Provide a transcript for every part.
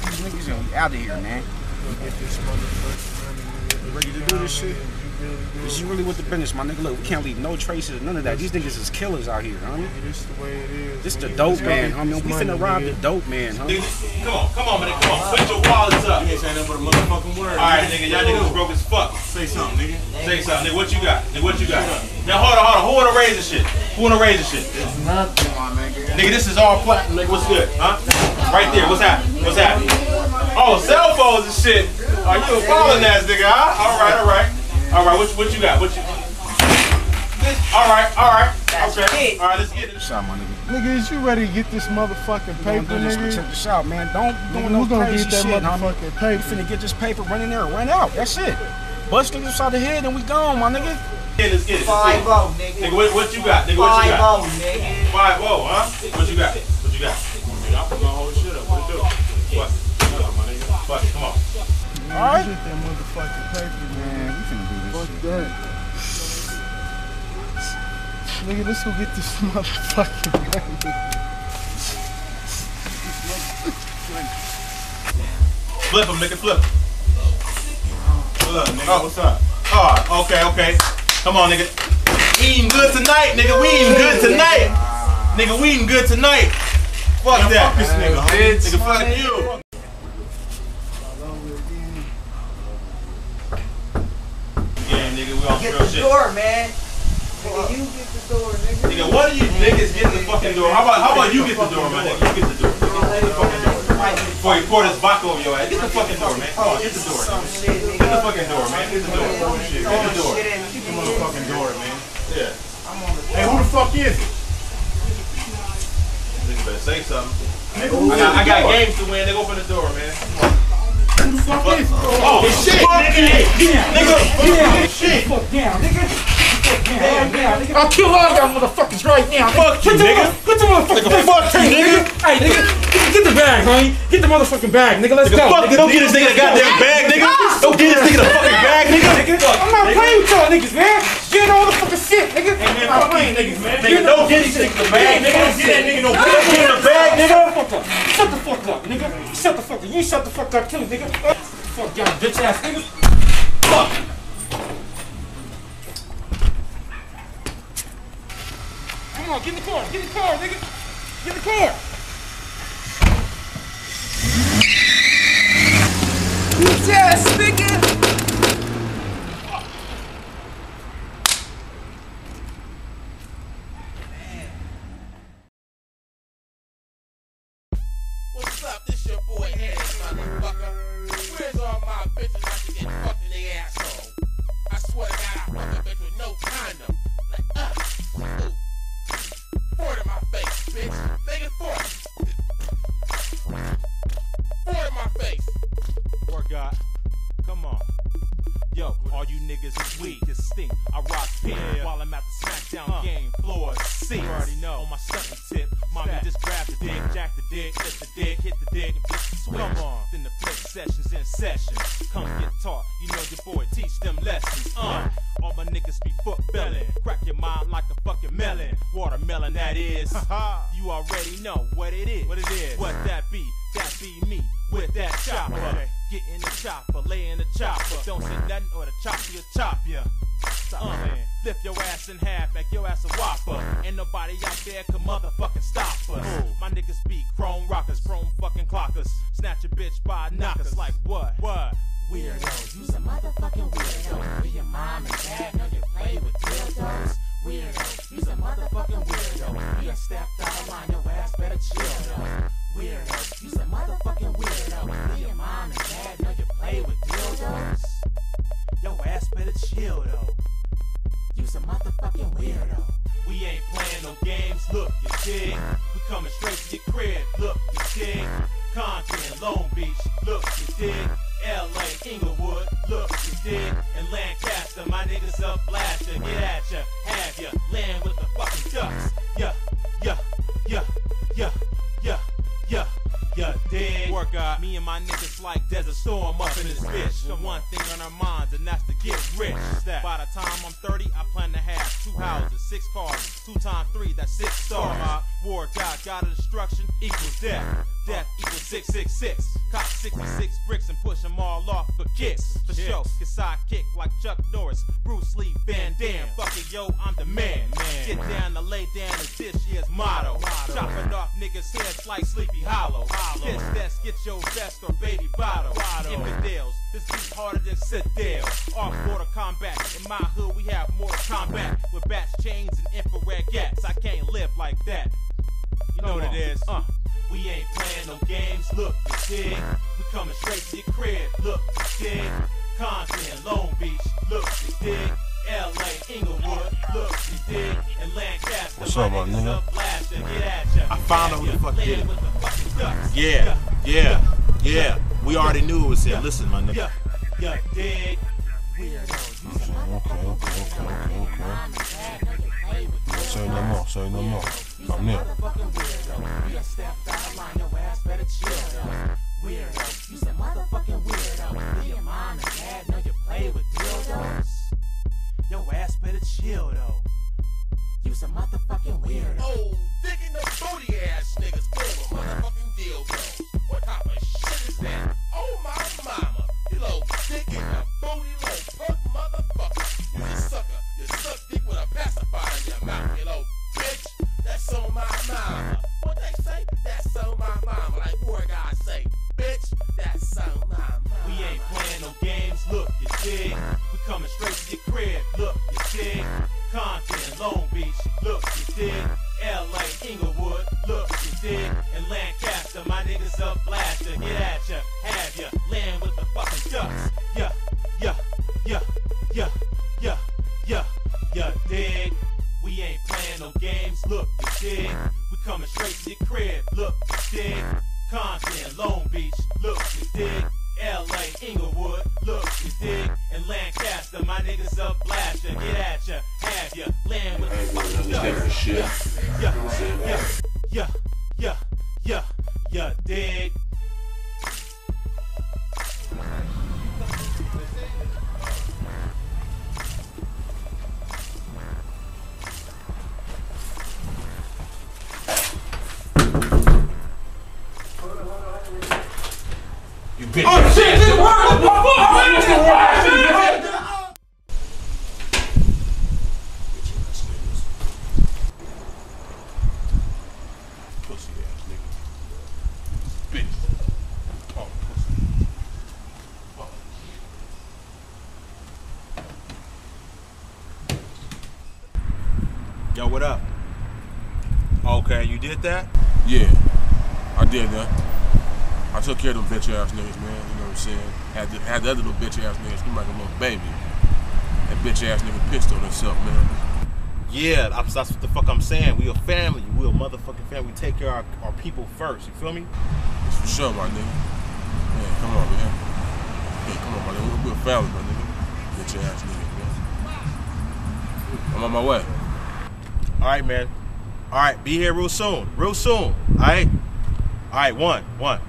hit these niggas we out of here, man. Get this. Ready to do this shit? This is really with the business, my nigga. Look, we can't leave no traces, none of that. These niggas is killers out here, homie. This the way it is. This the dope man, homie. We finna rob the dope man, homie. Come on, come on, man, come on. Put your wallets up. You ain't saying nothing but a motherfucking word. All right, nigga, y'all niggas broke as fuck. Say something, nigga. Say something, nigga. What you got? Nigga, what you got? Now hold on, hold on. Who wanna raise the shit? Who wanna raise the shit? Nothing, my nigga. Nigga, this is all platinum. Nigga, what's good? Huh? Right there. What's happening? What's happening? Oh, cell phones and shit. Are you a falling ass nigga? Huh? All right, all right, all right. What, what you got? What you? All right, all right. Okay. All right, let's get it. Shot, my nigga. Nigga, is you ready to get this motherfucking paper, do this, but nigga? check this out, man. Don't do Nigga, no we gonna crazy get that shit, homie. motherfucking We paper. finna get this paper, run in there, run out. That's it. Bust niggas upside the head and we gone, my nigga. Yeah, let's get it. Five Let's get oh, it. nigga. Nigga, what, what you got? Nigga, what you Five got? oh, nigga. Five oh, huh? What you got? What you got? Nigga, I put my whole shit up. What it do? What? Shut up, my nigga. What? Come on. Alright. Get that motherfucking paper, man. Man, we finna do this Fuck shit. that. Nigga, let's go get this motherfucking paper. Flip him, nigga, flip him. Look, nigga, Oh. what's up? Oh, okay, okay. Come on, nigga. We eating good tonight, nigga. We eating good tonight. Nigga, we eating good tonight. Fuck that. Fuck this nigga, homie. Nigga, fuck you. Yeah, nigga, we on Get real the shit. door, man. Nigga, you get the door, nigga. Nigga, what are you niggas getting the fucking door? How about how about you get the door, man? Nigga, you get the door. Get the fucking door. Before you pour this vodka over your ass. Get the fucking door, man. Come on, get the door. Some nigga. shit, Get the fucking door, man. Get the door. Get the door. In Get the motherfucking door, man. Yeah. Hey, who the fuck is it? Nigga better say something. Nigga, I got, I got games to win. Nigga, open the door, man. Who the fuck is it? Oh, shit, nigga. Nigga, shit. Fuck down, nigga. Fuck down, down. I'll kill all y'all motherfuckers right now. Fuck you, Get the nigga. Get the motherfucking Nigga, fuck you, nigga. Hey, nigga, get, the bag, homie. Get the motherfucking bag, nigga. Let's Nigga, go. fuck you. Don't get this nigga the goddamn bag, nigga. Don't get this nigga the fucking bag, nigga. I'm not playing with y'all niggas, man. Get all the fucking shit, nigga. man, I'm fuck playing, these niggas, man. Nigga, don't get this nigga the bag, nigga. Don't get that nigga no bag. Get him the bag, nigga. Shut the fuck up. Shut the fuck up, nigga. Shut the fuck up. You shut the fuck up too, nigga. Fuck y'all bitch ass niggas. Fuck. Come on, get in the car. Get in the car, nigga. Get in the car. The SmackDown game floor. See, you already know. On my second tip, mommy just grab the dick, jack the dick, hit the dick, hit the dick, and flip the switch. Come on. Then the flip session's in session. Come get taught. You know your boy teach them lessons. Uh, all my niggas be foot belling. Crack your mind like a fucking melon. Watermelon, that is. you already know what it is. What it is. What that be? That be me with that chopper. Get in the chopper, lay in the chopper. Don't say nothing or the chopper will chop ya. Uh, lift your ass in half, make your ass a whopper. Ain't nobody out there can motherfucking stop us. My niggas be chrome rockers, chrome fucking clockers. Snatch a bitch by knockers, like what? What? A motherfucking weirdo. We ain't playing no games, look, you dig? We coming straight to your crib, look, you dig? Compton, Long Beach, look, you dig? LA, Inglewood, look, you dig? And Lancaster, my niggas up blaster, get at ya, have ya, land with the fucking ducks. Yeah, yeah, yeah, yeah, out. Me and my niggas like Desert Storm up in this bitch. The one thing on our minds, and that's to get rich. That by the time I'm 30, I plan to have two houses, six cars, two times three, that's six stars. War God, God of destruction equals death. Death equals 666. Cop 66 bricks and push them all off for kicks. For show, get sidekick like Chuck Norris, Bruce Lee, Van Damme. Fuck it, yo, I'm the man. Man. Get down to lay down is this year's motto. Chopping off niggas' heads like Sleepy Hollow. This vest, get your vest or baby bottle. Infidels, this beat harder than Citadel. Off border combat, in my hood we have more combat. With bats, chains, and infrared gas. I can't live like that. You know what it is. Uh. We ain't playing no games, look, you dig? We coming straight to your crib, look, you dig? Compton, Long Beach, look, you dig? LA, Inglewood, look, you dig? And Lancaster, What's up, my nigga? up blast get at ya. I found out who the fuck did it. With the fucking ducks. Yeah, yeah, yeah. We already knew it was him. Listen, my nigga. Yeah, yeah, dig? Okay, okay, okay, okay, okay. Say no more, say no more. Come here. Motherfucking weirdo. You a stepped out of line, your ass better chill though. Weirdo. You some motherfucking weirdo. My niggas up blast to get at ya, have ya, land with the fucking ducks. Yeah, yeah, yeah, yeah, yeah, yeah, yeah, dig? We ain't playing no games, look, you dig? We coming straight to your crib, look, you dig? Compton, Long Beach, look, you dig? LA, Inglewood, look, you dig? And Lancaster, my niggas up blast ya, get at ya, have ya, land with the fucking ducks. Yeah, yeah, yeah, yeah, bitch. Oh shit! Pussy ass nigga. Bitch. Oh, pussy. Fuck. Yo, what up? Okay, you did that? Yeah, I did that. I took care of them bitch ass niggas, man. You know what I'm saying? Had the, had the other little bitch ass niggas scream like a little baby. That bitch ass nigga pissed on himself, man. Yeah, that's, that's what the fuck I'm saying. We a family. We a motherfucking family. We take care of our, our people first. You feel me? That's for sure, my nigga. Yeah, come on, man. Yeah, come on, my nigga. We a family, my nigga. Bitch ass nigga, man. I'm on my way. All right, man. All right, be here real soon. Real soon. All right. All right, one, one.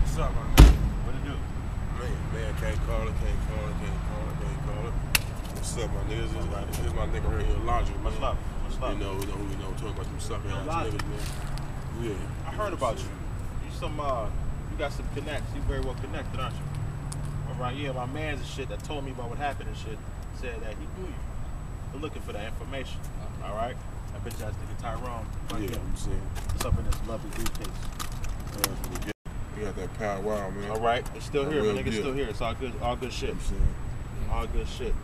What's up, my nigga? What to do? Man, man, can't call it, can't call it, can't call it, can't call it. What's up, my niggas? This is my, this is my nigga right here, Logic, Much love. Much love. You know, you know, you know, talking about them sucker ass niggas, man. Yeah. I heard about you. You some uh, you got some connects. You very well connected, aren't you? All right, yeah. My man's and shit that told me about what happened and shit said that he knew you. We're looking for that information. All right. I That bitch ass nigga Tyrone. Right Yeah, here. I'm saying. What's up in this lovely briefcase? We got that power wow, man. All right, it's still here. Real My nigga's deal. still here. It's all good. All good shit. All good shit.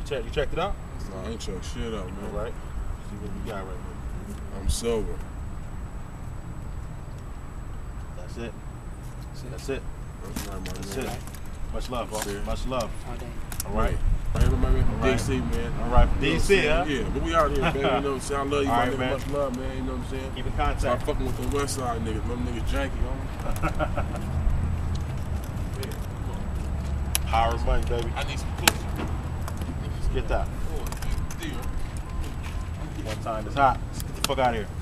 You check. You checked it out. Nah, I ain't check shit out, man. All right. See what we got right here. I'm sober. That's it. That's it. That's right, That's it. Much love, bro. Much love. All day. All right. Everybody from Right. DC, man. All right, You know DC, saying? huh? Yeah, but we out here, man. You know what I'm saying? I love you, All my right, nigga. man. Much love, man. You know what I'm saying? Keep in Start contact. fucking with the West Side niggas. Them niggas janky, homie. Power of money, baby. I need some pussy. Get that. One time. It's hot. Let's get the fuck out of here.